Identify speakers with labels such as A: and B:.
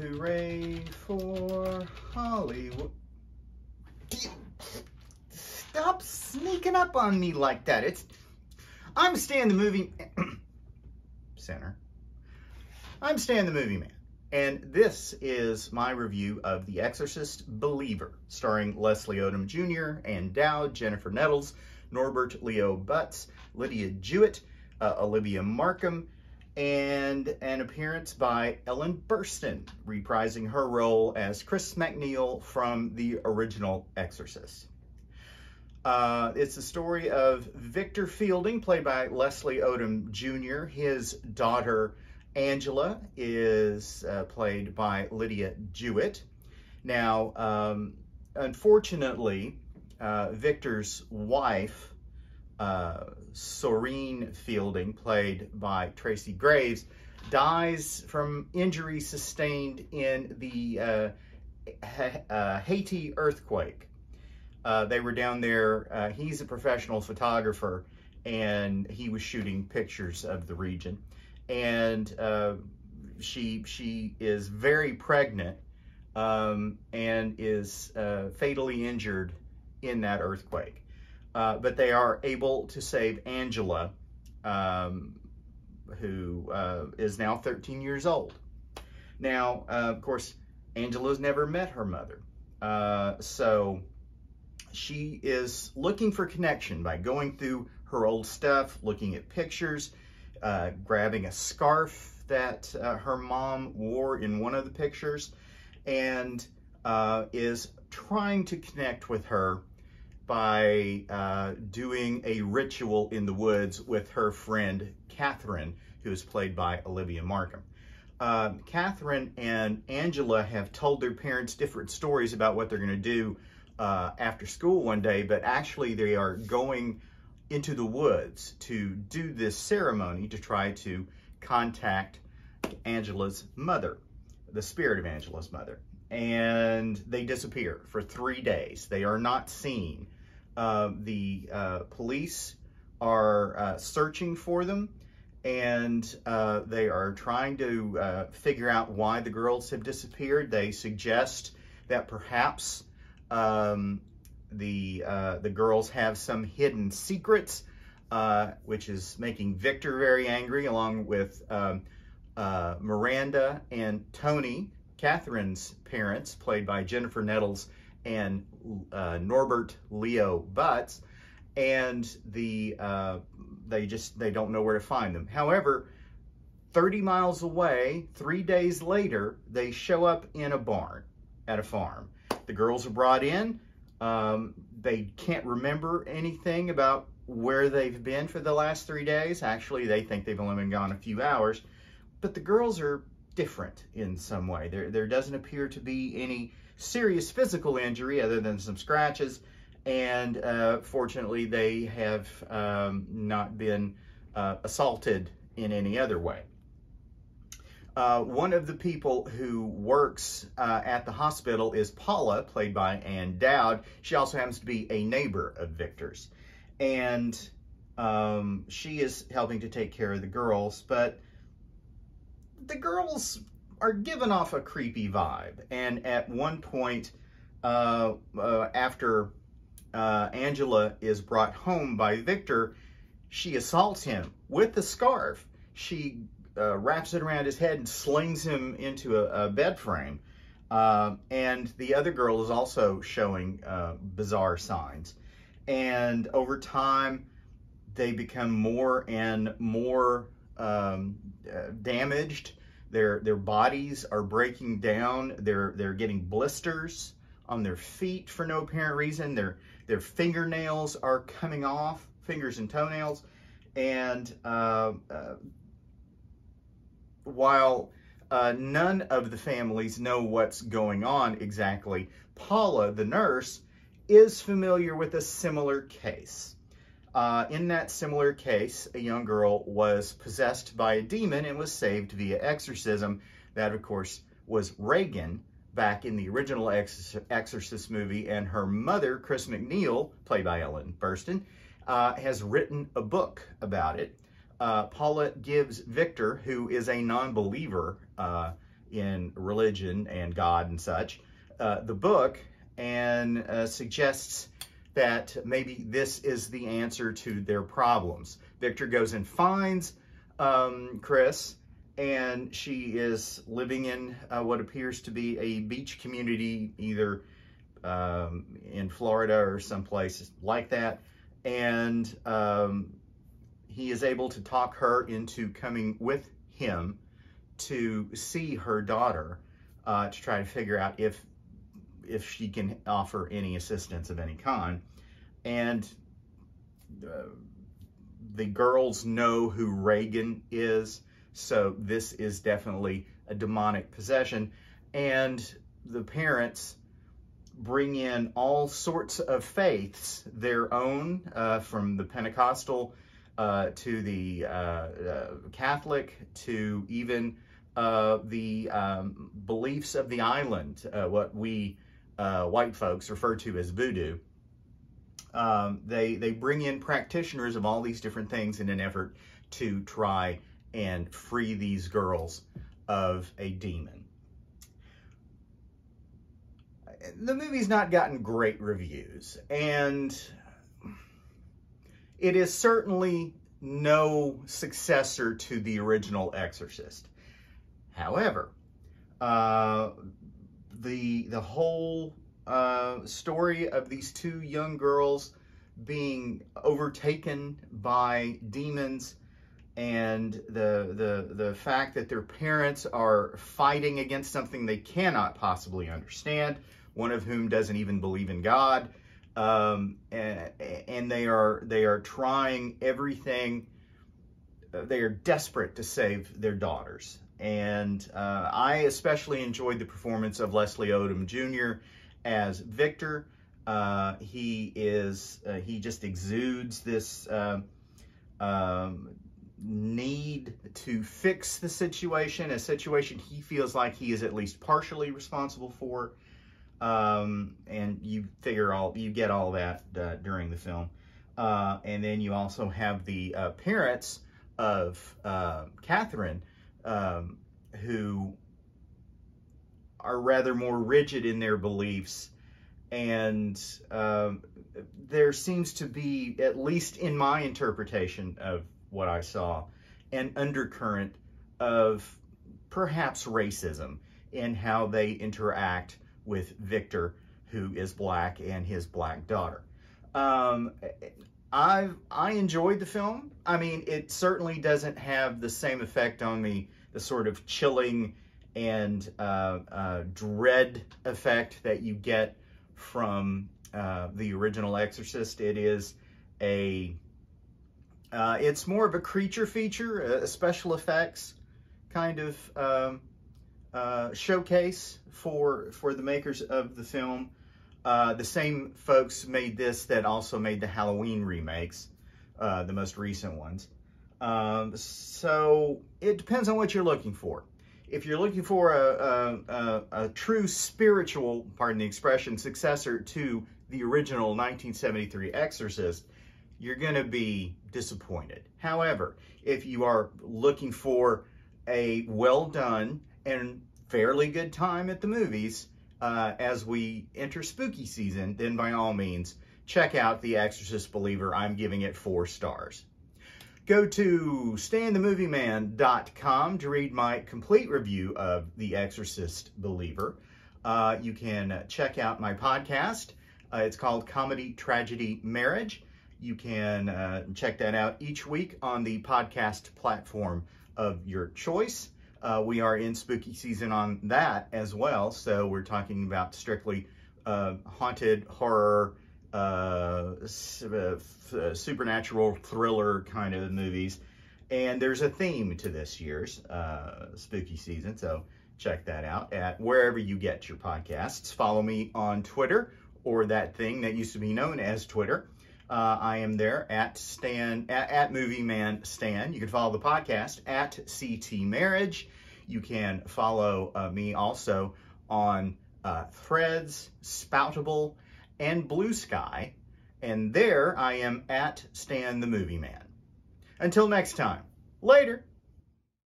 A: Hooray for Hollywood. Stop sneaking up on me like that. It's I'm Stan the movie center. I'm Stan the movie man. And this is my review of The Exorcist Believer, starring Leslie Odom Jr., Ann Dowd, Jennifer Nettles, Norbert Leo Butz, Lidya Jewett, uh, Olivia Marcum, and an appearance by Ellen Burstyn, reprising her role as Chris MacNeil from the original Exorcist. Uh, it's the story of Victor Fielding, played by Leslie Odom Jr. His daughter, Angela, is uh, played by Lidya Jewett. Now, um, unfortunately, uh, Victor's wife, uh, Sorenne Fielding, played by Tracy Graves, dies from injuries sustained in the uh, uh, Haiti earthquake. Uh, they were down there. Uh, he's a professional photographer, and he was shooting pictures of the region. And uh, she she is very pregnant um, and is fatally injured in that earthquake. Uh, but they are able to save Angela, um, who uh, is now 13 years old. Now, uh, of course, Angela's never met her mother. Uh, so she is looking for connection by going through her old stuff, looking at pictures, uh, grabbing a scarf that her mom wore in one of the pictures, and is trying to connect with her by uh, doing a ritual in the woods with her friend Catherine, who is played by Olivia Marcum. Uh, Catherine and Angela have told their parents different stories about what they're going to do uh, after school one day, but actually they are going into the woods to do this ceremony to try to contact Angela's mother, the spirit of Angela's mother. And they disappear for three days. They are not seen. Uh, the uh, police are uh, searching for them and uh, they are trying to uh, figure out why the girls have disappeared. They suggest that perhaps um, the the girls have some hidden secrets, which is making Victor very angry, along with um, Miranda and Tony, Catherine's parents, played by Jennifer Nettles and uh, Norbert Leo Butz, and the uh, they just they don't know where to find them. However, 30 miles away, three days later, they show up in a barn at a farm. The girls are brought in. Um, they can't remember anything about where they've been for the last three days. Actually, they think they've only been gone a few hours. But the girls are different in some way. There, there doesn't appear to be any serious physical injury other than some scratches. And uh, fortunately, they have um, not been uh, assaulted in any other way. Uh, one of the people who works uh, at the hospital is Paula, played by Ann Dowd. She also happens to be a neighbor of Victor's. And um, she is helping to take care of the girls, but the girls are giving off a creepy vibe. And at one point, uh, uh, after uh, Angela is brought home by Victor, she assaults him with the scarf. She uh, wraps it around his head and slings him into a, a bed frame. Uh, and the other girl is also showing uh, bizarre signs. And over time, they become more and more um, damaged their their bodies are breaking down. They're they're getting blisters on their feet for no apparent reason. Their their fingernails are coming off, fingers and toenails, and uh, uh, while uh, none of the families know what's going on exactly, Paula, the nurse, is familiar with a similar case. Uh, in that similar case, a young girl was possessed by a demon and was saved via exorcism. That, of course, was Regan back in the original Exorcist movie, and her mother, Chris MacNeil, played by Ellen Burstyn, uh, has written a book about it. Uh, Paula gives Victor, who is a non-believer, uh, in religion and God and such, uh, the book, and uh, suggests that maybe this is the answer to their problems. Victor goes and finds um, Chris, and she is living in uh, what appears to be a beach community, either um, in Florida or someplace like that. And um, he is able to talk her into coming with him to see her daughter uh, to try to figure out if if she can offer any assistance of any kind. And uh, the girls know who Regan is, so this is definitely a demonic possession. And the parents bring in all sorts of faiths, their own, uh, from the Pentecostal uh, to the uh, uh Catholic to even uh, the um, beliefs of the island, uh, what we white folks refer to as voodoo. Um, they, they bring in practitioners of all these different things in an effort to try and free these girls of a demon. The movie's not gotten great reviews, and it is certainly no successor to the original Exorcist. However, uh, the the whole uh, story of these two young girls being overtaken by demons and the the the fact that their parents are fighting against something they cannot possibly understand one of whom doesn't even believe in god um, and, and they are they are trying everything uh, they are desperate to save their daughters and uh, I especially enjoyed the performance of Leslie Odom Jr as Victor. Uh, he is, uh, he just exudes this uh, um, need to fix the situation, a situation he feels like he is at least partially responsible for. Um, and you figure all, you get all that uh, during the film. Uh, and then you also have the uh, parents of Catherine, um, who are rather more rigid in their beliefs. And um, there seems to be, at least in my interpretation of what I saw, an undercurrent of perhaps racism in how they interact with Victor, who is black, and his black daughter. Um, I I enjoyed the film. I mean, it certainly doesn't have the same effect on me, the sort of chilling and uh, uh, dread effect that you get from uh, the original Exorcist. It is a, uh, it's more of a creature feature, a special effects kind of um, uh, showcase for for the makers of the film. Uh, the same folks made this that also made the Halloween remakes, the most recent ones. Um, so it depends on what you're looking for if you're looking for a, a, a, a, true spiritual, pardon the expression, successor to the original 1973 Exorcist, you're going to be disappointed. However, if you are looking for a well done and fairly good time at the movies uh, as we enter spooky season, then by all means, check out The Exorcist Believer. I'm giving it four stars. Go to stanthemovieman.com to read my complete review of The Exorcist Believer. Uh, you can check out my podcast. Uh, it's called Comedy, Tragedy, Marriage. You can uh, check that out each week on the podcast platform of your choice. Uh, we are in spooky season on that as well, so we're talking about strictly uh, haunted horror, uh, uh, supernatural thriller kind of movies. And there's a theme to this year's uh, spooky season, so check that out at wherever you get your podcasts. Follow me on Twitter or that thing that used to be known as Twitter. Uh, I am there at Stan at, at Movie Man Stan. You can follow the podcast at CT Marriage. You can follow uh, me also on uh, Threads, Spoutible, and Bluesky. And there I am at Stan the Movie Man. Until next time, later.